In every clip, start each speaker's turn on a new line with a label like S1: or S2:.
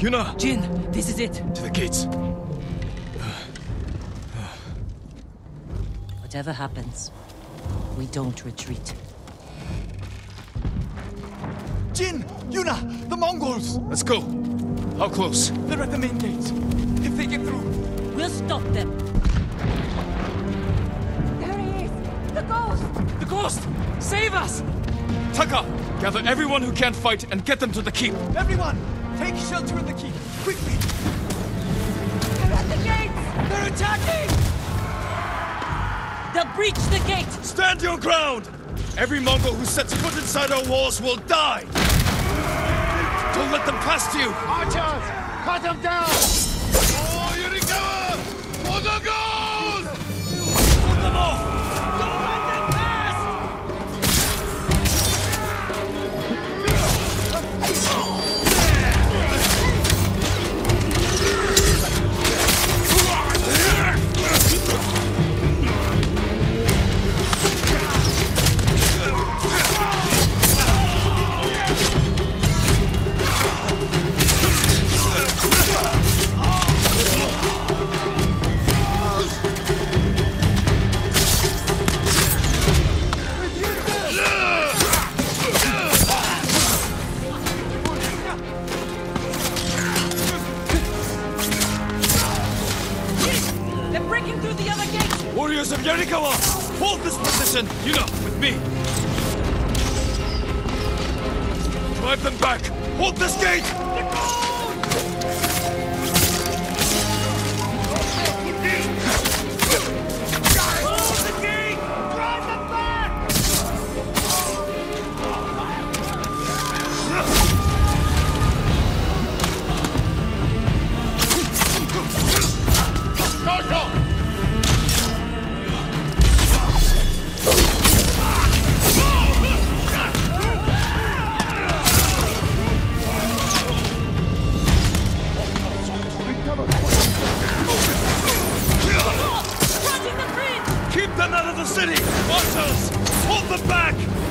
S1: Yuna!
S2: Jin, this is it.
S1: To the gates.
S2: Whatever happens, we don't retreat.
S3: Jin! Yuna! The Mongols!
S1: Let's go. How close?
S3: They're at the main gates. If they get through...
S2: We'll stop them.
S4: There he is! The ghost!
S1: The ghost! Save us! Taka! Gather everyone who can't fight and get them to the keep.
S3: Everyone! Take shelter in the keep! Quickly!
S4: They're at the gates!
S3: They're attacking!
S2: They'll breach the gate!
S1: Stand your ground! Every Mongol who sets foot inside our walls will die! Don't let them past you!
S5: Archers! Cut them down!
S1: Yarikawa! Hold this position! Yuna, with me! Drive them back! Hold this gate!
S3: Them back!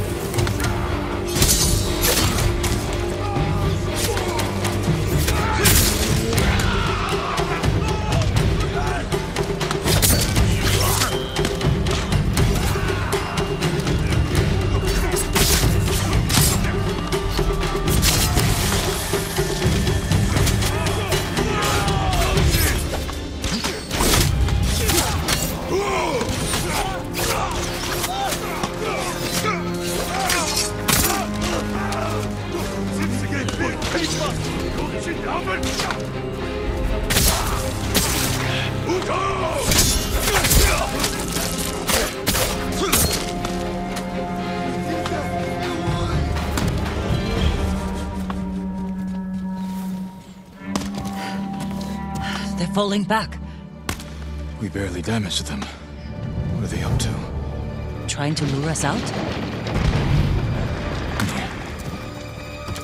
S1: Back, We barely damaged them. What are they up to?
S2: trying to lure us out.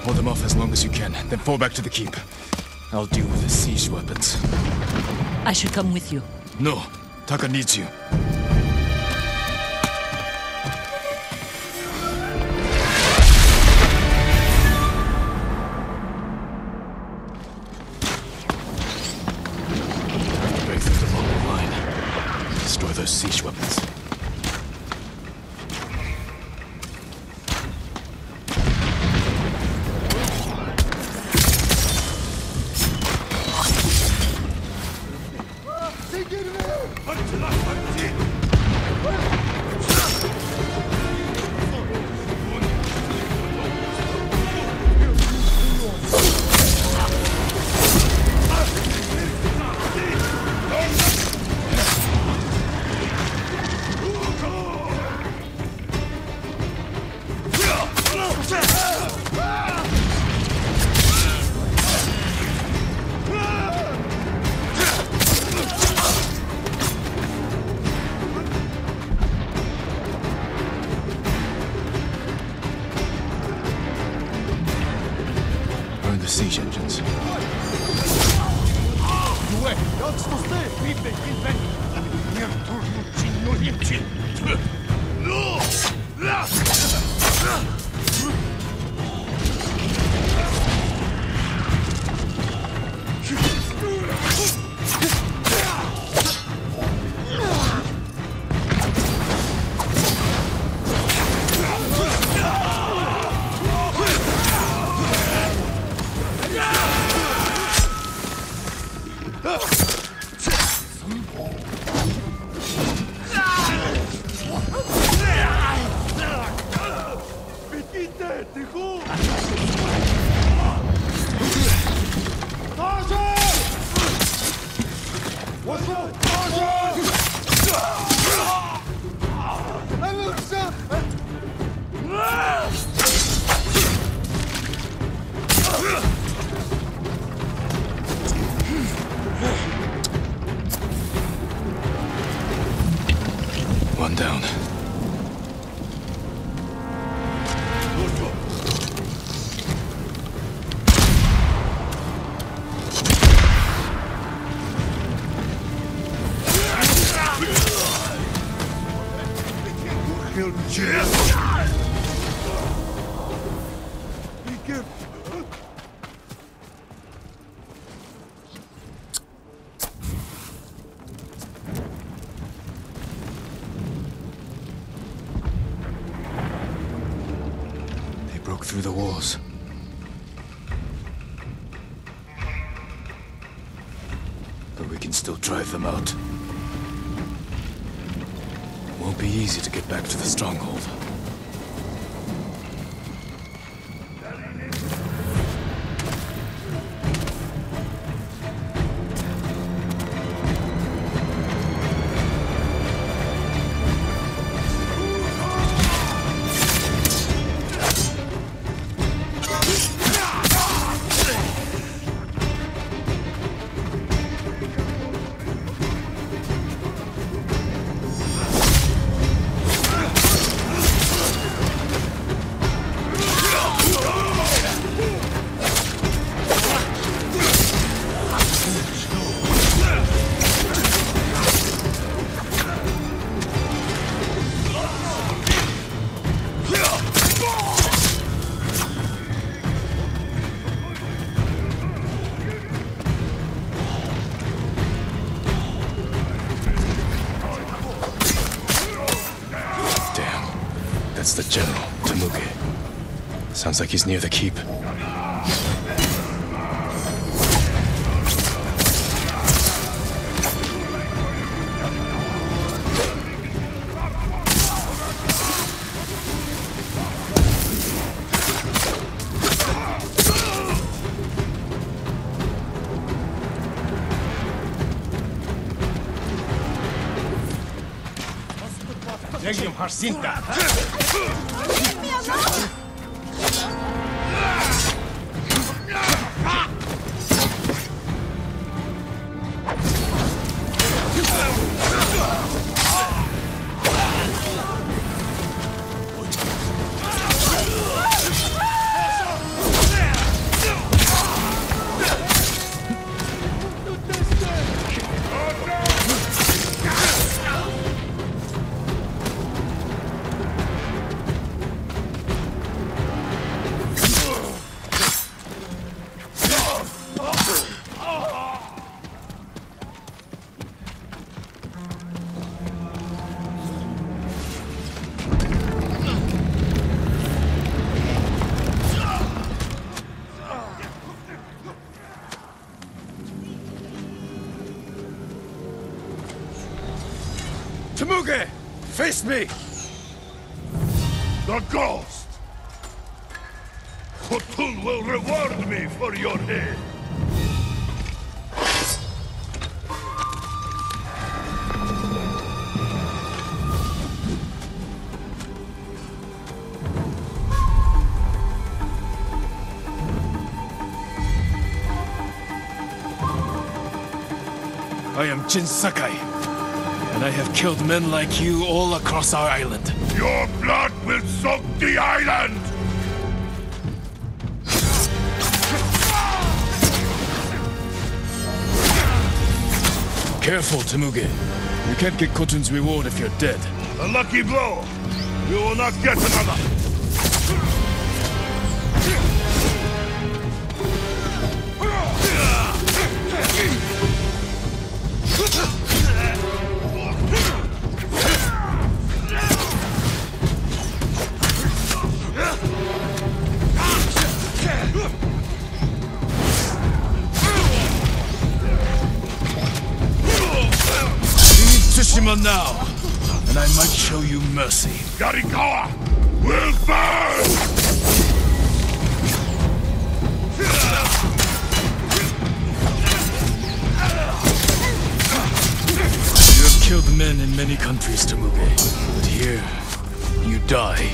S1: Hold them off as long as you can, then fall back to the keep. I'll deal with the siege weapons.
S2: I should come with you.
S1: No, Taka needs you. Destroy those siege weapons. They broke Ugh. Through the walls. But we can still drive them out. It Won't be easy to get back to the stronghold. Temuge. Sounds like he's near the keep.
S5: Legium Harsinta.
S1: Face me!
S5: The ghost! Khotun will reward me for your head.
S1: I am Jin Sakai, and I have killed men like you all across our island.
S5: Your blood will soak the island!
S1: Careful, Temuge. You can't get Khotun's reward if you're dead.
S5: A lucky blow. You will not get another.
S1: Mercy.
S5: Yarikawa will burn!
S1: You have killed men in many countries, Temuge. But here, you die.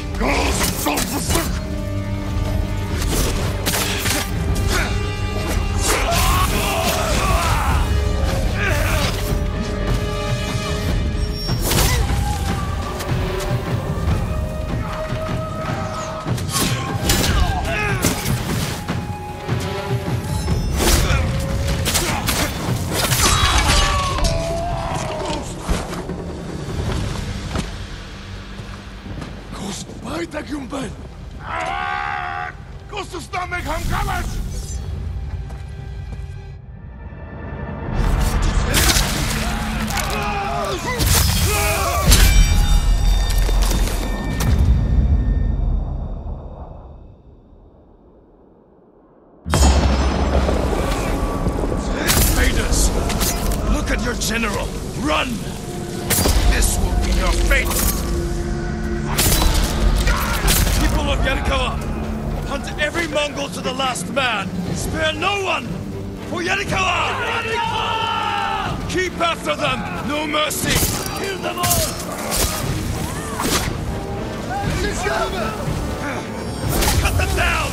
S5: Go to make him
S1: collapse. Look at your general! Run! This will be your fate! Of hunt every Mongol to the last man! Spare no one! For Yarikawa! Keep after them! No mercy! Kill them all! Cut them down!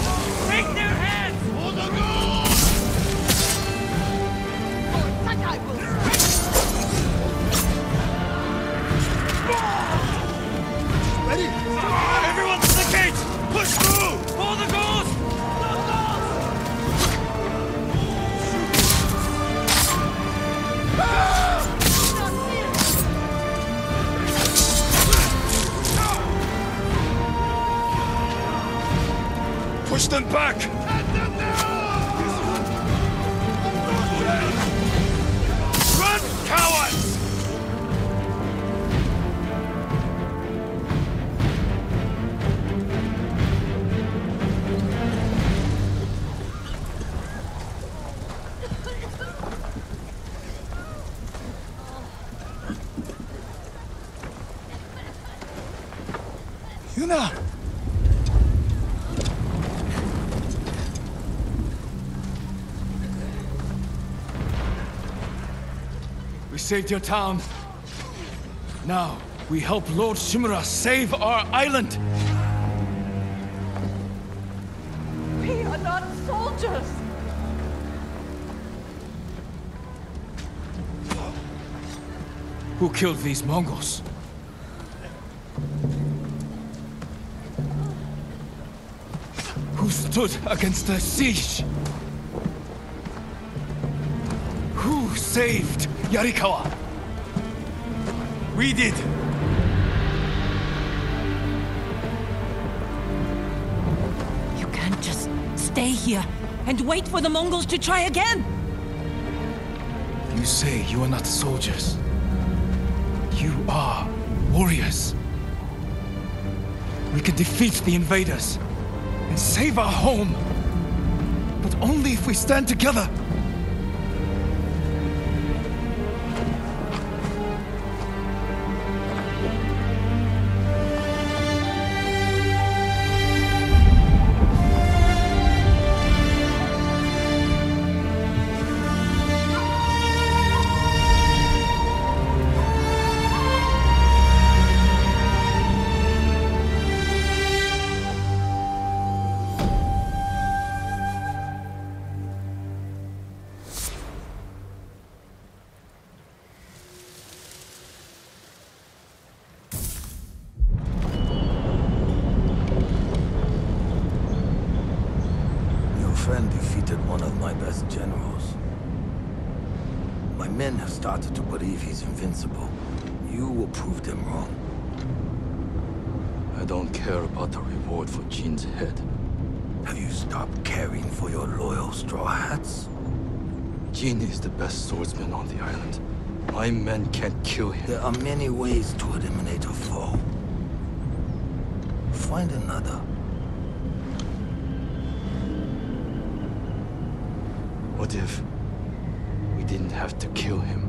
S1: We saved your town. Now, we help Lord Shimura save our island!
S4: We are not soldiers.
S1: Who killed these Mongols? Who stood against the siege? Who saved Yarikawa? We did.
S2: You can't just stay here and wait for the Mongols to try again.
S1: You say you are not soldiers. You are warriors. We can defeat the invaders and save our home. But only if we stand together.
S6: Started to believe he's invincible. You will prove them wrong.
S7: I don't care about the reward for Jin's head.
S6: Have you stopped caring for your loyal Straw Hats?
S7: Jin is the best swordsman on the island. My men can't kill him.
S6: There are many ways to eliminate a foe. Find another.
S7: What if we didn't have to kill him?